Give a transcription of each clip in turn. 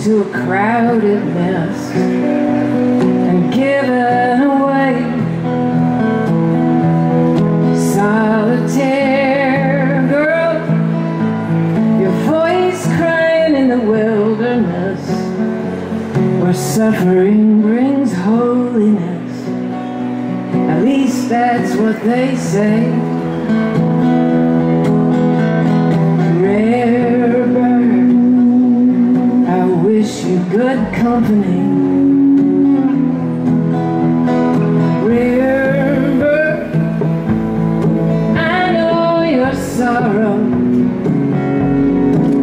crowded nest and given away. Solitaire girl, your voice crying in the wilderness where suffering brings holiness. At least that's what they say. Wish you good company. Bird, I know your sorrow.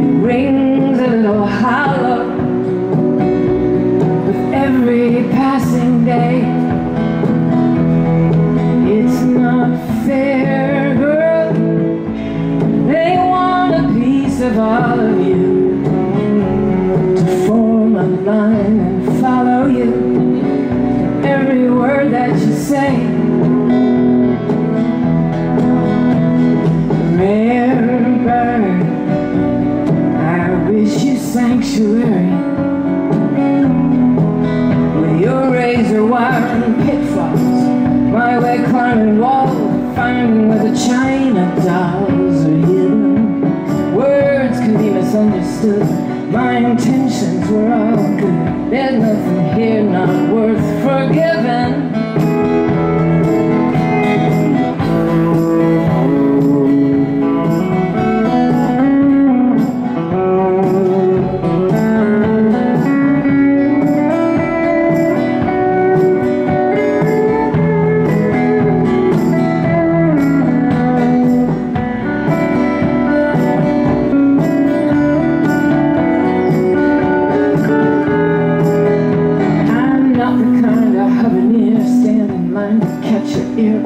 It rings a little hollow with every passing day. It's not fair, girl. They want a piece of all say. I wish you sanctuary with your razor wire and pitfalls. My way climbing wall, finding where the china dolls are hidden. Words can be misunderstood. My intentions were all good. There's nothing here not worth forgiving. Your.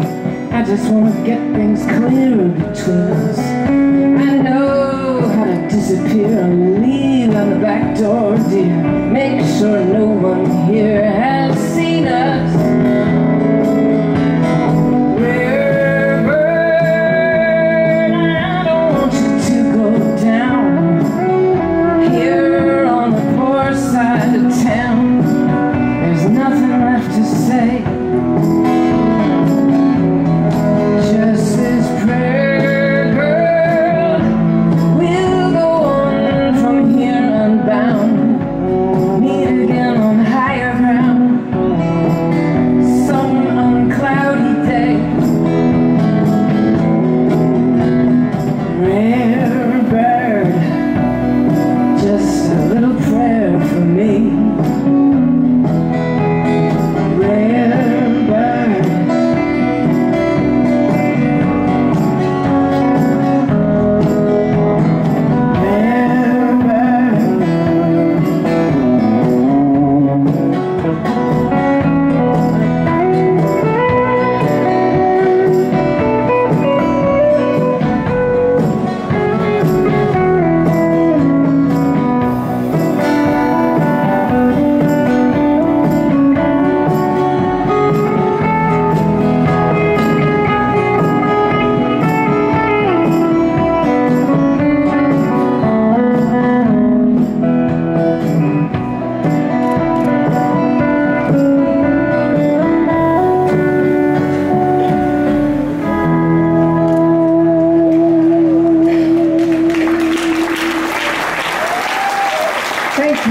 I just want to get things clear between us. I know how to disappear and leave on the back door, dear. Make sure no one here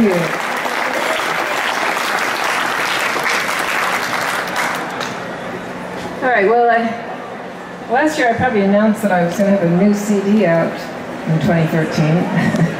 you. All right, well, I, last year I probably announced that I was going to have a new CD out in 2013.